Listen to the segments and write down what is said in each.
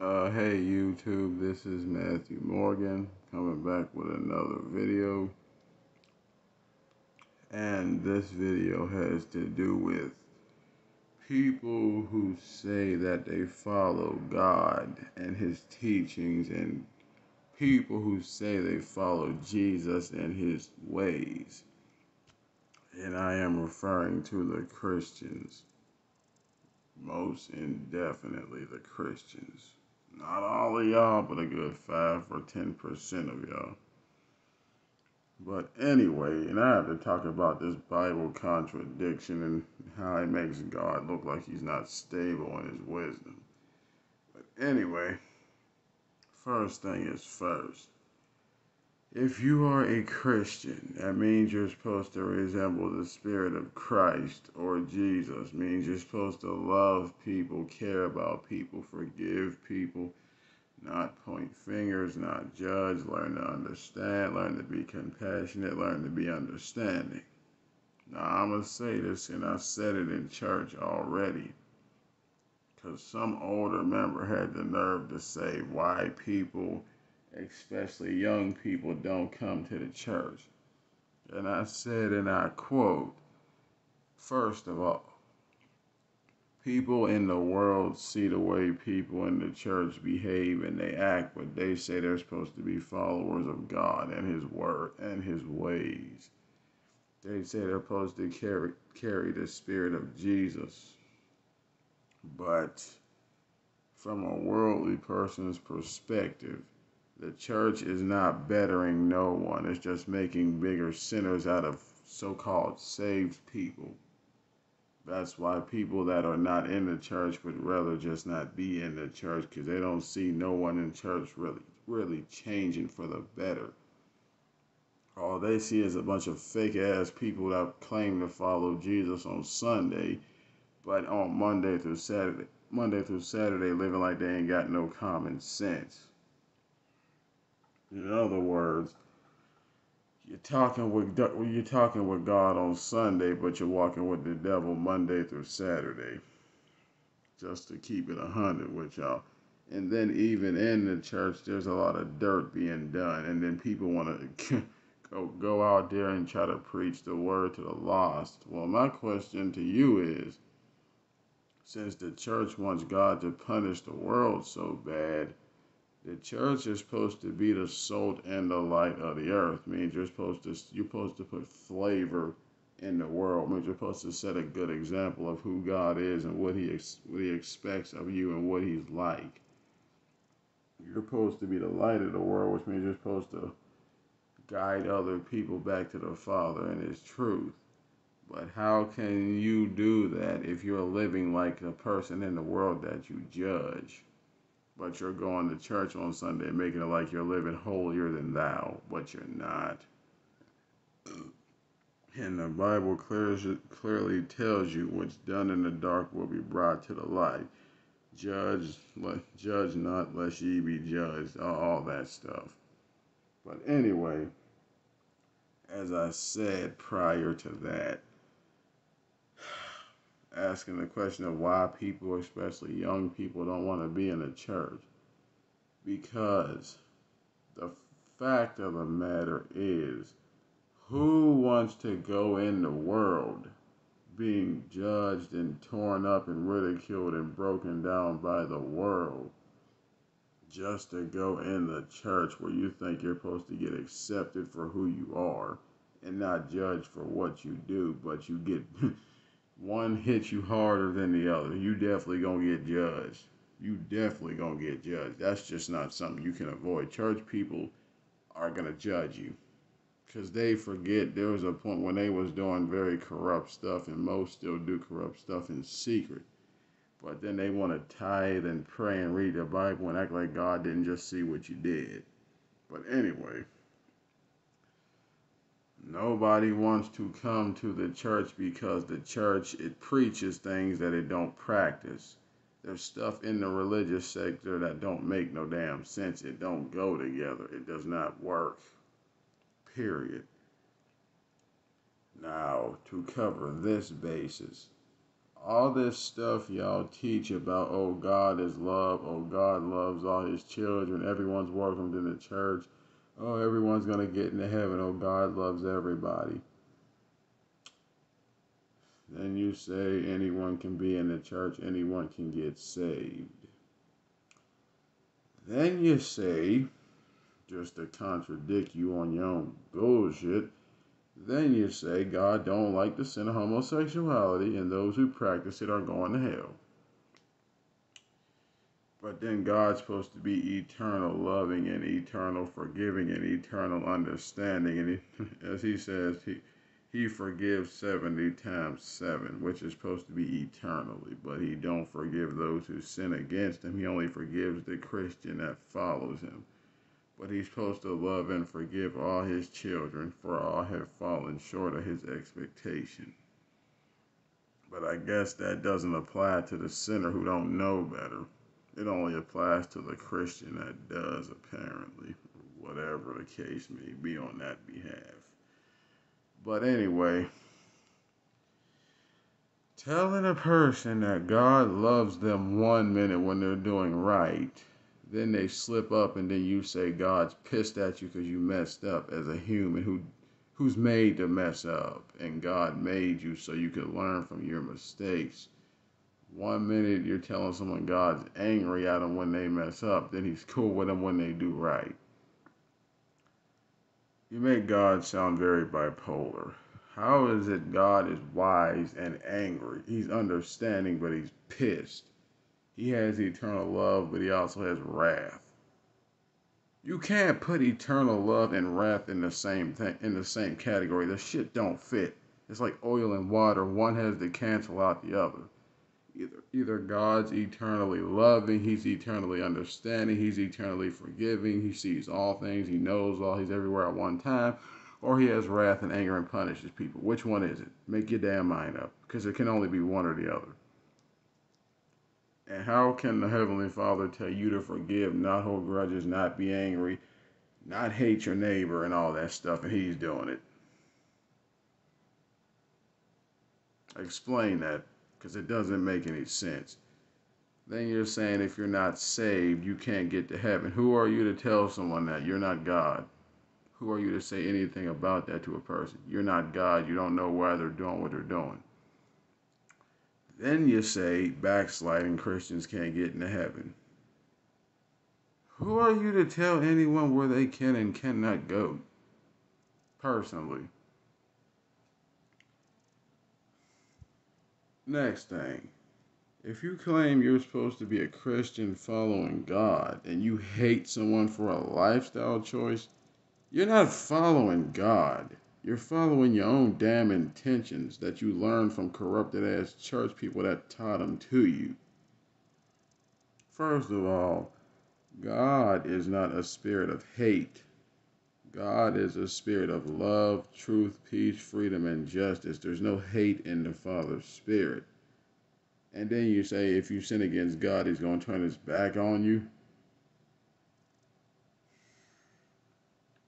Uh, hey YouTube, this is Matthew Morgan coming back with another video. And this video has to do with people who say that they follow God and his teachings and people who say they follow Jesus and his ways. And I am referring to the Christians. Most indefinitely the Christians. Not all of y'all, but a good 5 or 10% of y'all. But anyway, and I have to talk about this Bible contradiction and how it makes God look like he's not stable in his wisdom. But anyway, first thing is first. If you are a Christian, that means you're supposed to resemble the Spirit of Christ or Jesus. Means you're supposed to love people, care about people, forgive people, not point fingers, not judge, learn to understand, learn to be compassionate, learn to be understanding. Now, I'm going to say this, and I said it in church already, because some older member had the nerve to say why people especially young people, don't come to the church. And I said, and I quote, first of all, people in the world see the way people in the church behave and they act, but they say they're supposed to be followers of God and His word and His ways. They say they're supposed to carry carry the spirit of Jesus. But from a worldly person's perspective, the church is not bettering no one. It's just making bigger sinners out of so called saved people. That's why people that are not in the church would rather just not be in the church because they don't see no one in church really really changing for the better. All they see is a bunch of fake ass people that claim to follow Jesus on Sunday, but on Monday through Saturday, Monday through Saturday living like they ain't got no common sense. In other words, you're talking with you're talking with God on Sunday, but you're walking with the devil Monday through Saturday. Just to keep it a hundred with y'all. And then even in the church, there's a lot of dirt being done, and then people want to go go out there and try to preach the word to the lost. Well, my question to you is, since the church wants God to punish the world so bad the church is supposed to be the salt and the light of the earth. Means you're supposed to you're supposed to put flavor in the world. Means you're supposed to set a good example of who God is and what He what He expects of you and what He's like. You're supposed to be the light of the world, which means you're supposed to guide other people back to the Father and His truth. But how can you do that if you're living like a person in the world that you judge? But you're going to church on Sunday, making it like you're living holier than thou, but you're not. And the Bible clearly, clearly tells you what's done in the dark will be brought to the light. Judge, judge not, lest ye be judged. All that stuff. But anyway, as I said prior to that, asking the question of why people, especially young people, don't want to be in a church. Because the fact of the matter is, who wants to go in the world being judged and torn up and ridiculed and broken down by the world just to go in the church where you think you're supposed to get accepted for who you are and not judged for what you do, but you get one hits you harder than the other, you definitely gonna get judged. You definitely gonna get judged. That's just not something you can avoid. Church people are gonna judge you because they forget there was a point when they was doing very corrupt stuff, and most still do corrupt stuff in secret. But then they want to tithe and pray and read the Bible and act like God didn't just see what you did. But anyway. Nobody wants to come to the church because the church it preaches things that it don't practice. There's stuff in the religious sector that don't make no damn sense. It don't go together. It does not work. Period. Now, to cover this basis, all this stuff y'all teach about, oh, God is love, oh, God loves all his children, everyone's welcomed in the church, oh, everyone's going to get into heaven, oh, God loves everybody. Then you say anyone can be in the church, anyone can get saved. Then you say, just to contradict you on your own bullshit, then you say God don't like the sin of homosexuality and those who practice it are going to hell. But then God's supposed to be eternal loving and eternal forgiving and eternal understanding. And he, as he says, he, he forgives 70 times 7, which is supposed to be eternally. But he don't forgive those who sin against him. He only forgives the Christian that follows him but he's supposed to love and forgive all his children, for all have fallen short of his expectation. But I guess that doesn't apply to the sinner who don't know better. It only applies to the Christian that does, apparently, whatever the case may be on that behalf. But anyway, telling a person that God loves them one minute when they're doing right then they slip up and then you say God's pissed at you because you messed up as a human who who's made to mess up and God made you so you could learn from your mistakes. One minute you're telling someone God's angry at them when they mess up, then he's cool with them when they do right. You make God sound very bipolar. How is it God is wise and angry? He's understanding, but he's pissed. He has eternal love, but he also has wrath. You can't put eternal love and wrath in the same thing in the same category. The shit don't fit. It's like oil and water. One has to cancel out the other. Either either God's eternally loving, he's eternally understanding, he's eternally forgiving, he sees all things, he knows all, he's everywhere at one time, or he has wrath and anger and punishes people. Which one is it? Make your damn mind up, because it can only be one or the other. And how can the Heavenly Father tell you to forgive, not hold grudges, not be angry, not hate your neighbor, and all that stuff, and He's doing it? Explain that, because it doesn't make any sense. Then you're saying if you're not saved, you can't get to heaven. Who are you to tell someone that? You're not God. Who are you to say anything about that to a person? You're not God. You don't know why they're doing what they're doing. Then you say backsliding Christians can't get into heaven. Who are you to tell anyone where they can and cannot go? Personally. Next thing. If you claim you're supposed to be a Christian following God and you hate someone for a lifestyle choice, you're not following God. You're following your own damn intentions that you learned from corrupted ass church people that taught them to you. First of all, God is not a spirit of hate. God is a spirit of love, truth, peace, freedom, and justice. There's no hate in the Father's spirit. And then you say if you sin against God, he's going to turn his back on you.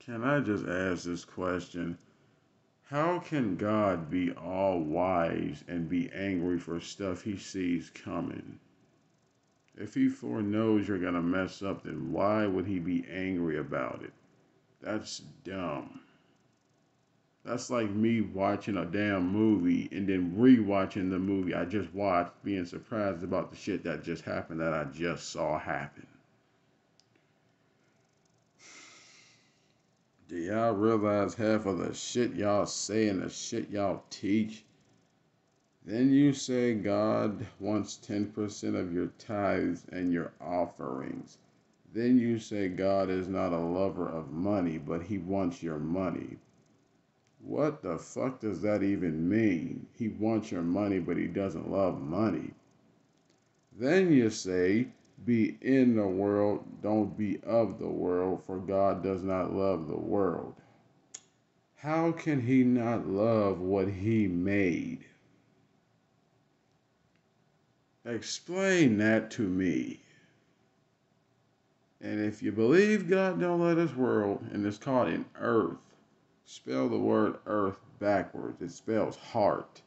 Can I just ask this question? How can God be all wise and be angry for stuff he sees coming? If he foreknows you're going to mess up, then why would he be angry about it? That's dumb. That's like me watching a damn movie and then rewatching the movie I just watched, being surprised about the shit that just happened that I just saw happen. Do y'all realize half of the shit y'all say and the shit y'all teach? Then you say God wants 10% of your tithes and your offerings. Then you say God is not a lover of money, but he wants your money. What the fuck does that even mean? He wants your money, but he doesn't love money. Then you say be in the world, don't be of the world, for God does not love the world. How can he not love what he made? Explain that to me. And if you believe God don't let this world, and it's called an earth, spell the word earth backwards. It spells heart.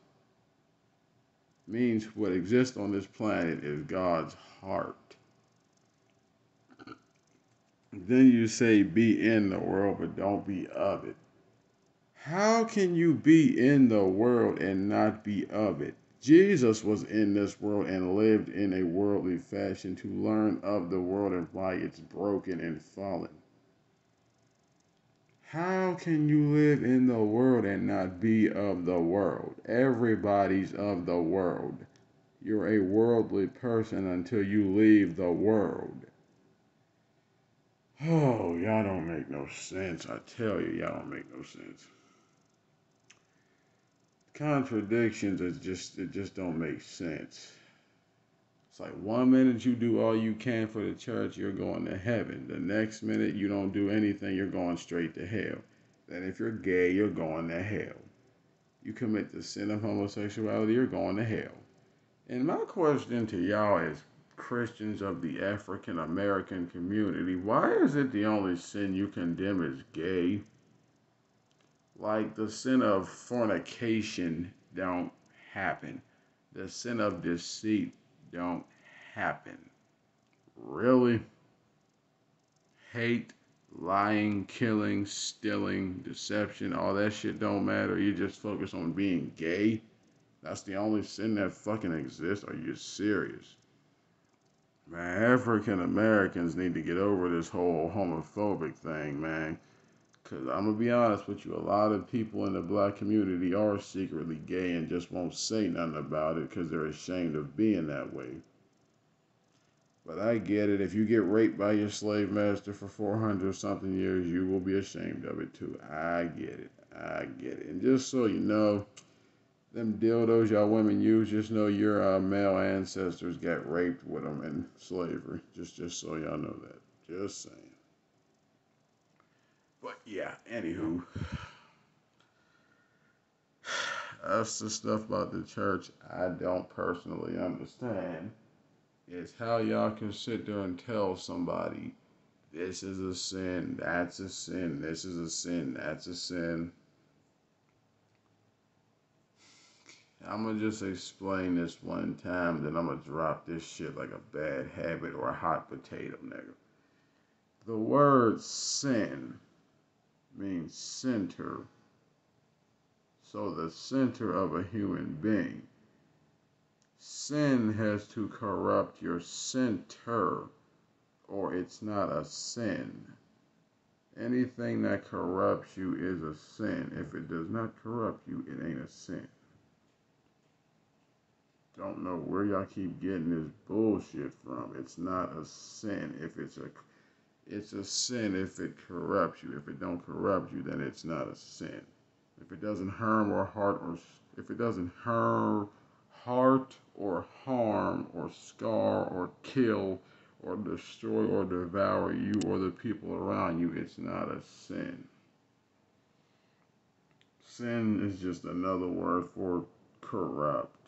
means what exists on this planet is God's heart. Then you say be in the world, but don't be of it. How can you be in the world and not be of it? Jesus was in this world and lived in a worldly fashion to learn of the world and why it's broken and fallen. How can you live in the world and not be of the world? Everybody's of the world. You're a worldly person until you leave the world. Oh, y'all don't make no sense. I tell you, y'all don't make no sense. Contradictions is just it just don't make sense. It's like one minute you do all you can for the church, you're going to heaven. The next minute you don't do anything, you're going straight to hell. Then if you're gay, you're going to hell. You commit the sin of homosexuality, you're going to hell. And my question to y'all is Christians of the African American community, why is it the only sin you condemn is gay? Like the sin of fornication don't happen. The sin of deceit don't happen. Really? Hate, lying, killing, stealing, deception, all that shit don't matter. You just focus on being gay. That's the only sin that fucking exists. Are you serious? Man, African Americans need to get over this whole homophobic thing, man. Because I'm going to be honest with you, a lot of people in the black community are secretly gay and just won't say nothing about it because they're ashamed of being that way. But I get it. If you get raped by your slave master for 400 something years, you will be ashamed of it too. I get it. I get it. And just so you know, them dildos y'all women use, just know your uh, male ancestors got raped with them in slavery. Just, just so y'all know that. Just saying. But yeah, anywho. That's the stuff about the church I don't personally understand. Is how y'all can sit there and tell somebody this is a sin, that's a sin, this is a sin, that's a sin. I'm gonna just explain this one time, then I'm gonna drop this shit like a bad habit or a hot potato, nigga. The word sin means center. So the center of a human being. Sin has to corrupt your center, or it's not a sin. Anything that corrupts you is a sin. If it does not corrupt you, it ain't a sin. Don't know where y'all keep getting this bullshit from. It's not a sin if it's a it's a sin if it corrupts you. If it don't corrupt you, then it's not a sin. If it doesn't harm or heart or if it doesn't harm heart or harm or scar or kill or destroy or devour you or the people around you, it's not a sin. Sin is just another word for corrupt.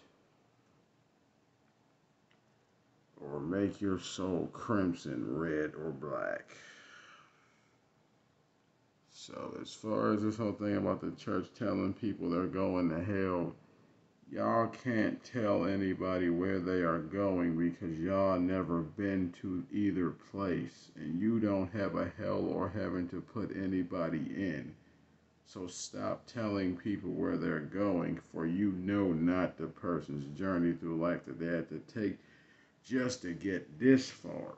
Or make your soul crimson, red, or black. So, as far as this whole thing about the church telling people they're going to hell, y'all can't tell anybody where they are going because y'all never been to either place and you don't have a hell or heaven to put anybody in. So stop telling people where they're going, for you know not the person's journey through life that they had to take just to get this far.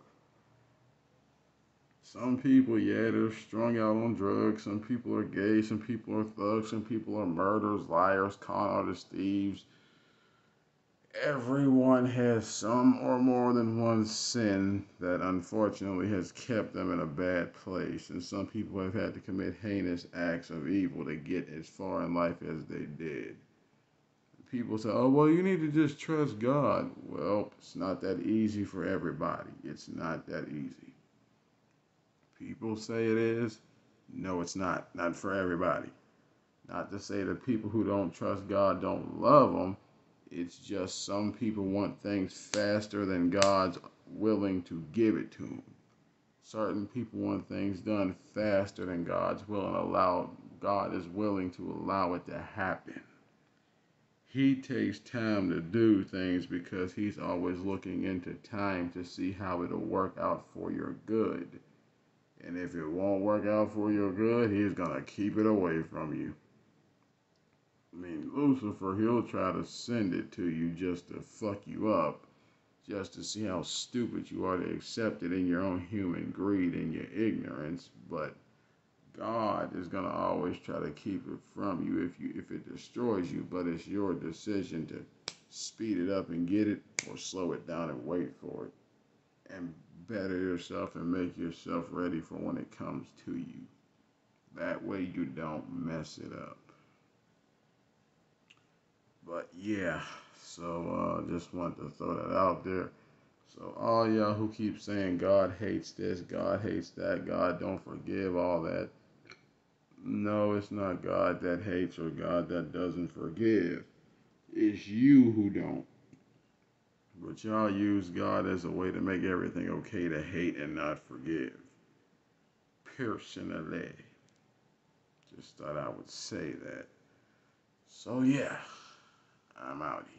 Some people, yeah, they're strung out on drugs. Some people are gay. Some people are thugs. Some people are murderers, liars, con artists, thieves. Everyone has some or more than one sin that unfortunately has kept them in a bad place. And some people have had to commit heinous acts of evil to get as far in life as they did people say, oh, well, you need to just trust God. Well, it's not that easy for everybody. It's not that easy. People say it is. No, it's not. Not for everybody. Not to say that people who don't trust God don't love Him. It's just some people want things faster than God's willing to give it to them. Certain people want things done faster than God's willing. and allow God is willing to allow it to happen. He takes time to do things because he's always looking into time to see how it'll work out for your good. And if it won't work out for your good, he's going to keep it away from you. I mean, Lucifer, he'll try to send it to you just to fuck you up, just to see how stupid you are to accept it in your own human greed and your ignorance. But God is gonna always try to keep it from you if you if it destroys you, but it's your decision to speed it up and get it or slow it down and wait for it. And better yourself and make yourself ready for when it comes to you. That way you don't mess it up. But yeah, so uh, just want to throw that out there. So all y'all who keep saying God hates this, God hates that, God don't forgive all that. No, it's not God that hates or God that doesn't forgive. It's you who don't. But y'all use God as a way to make everything okay to hate and not forgive. Personally. Just thought I would say that. So yeah, I'm out here.